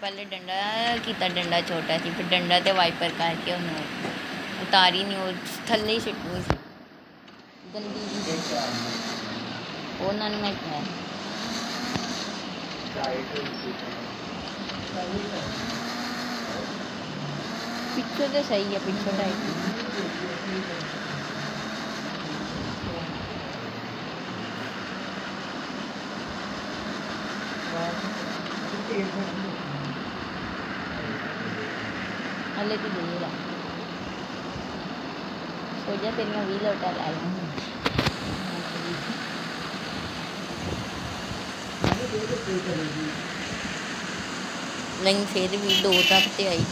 पहले डंडा किया डंडा छोटा सी फिर डंडा तो वाइपर करके उन्हें उतारी नहीं थले ही सिटनी गंदी उन्होंने मैं क्या पिछो तो सही है पिछो टाइप Thank तो दे रहा सो जा तेरिया भी लोटा लै नहीं फिर भी दो तक तो आई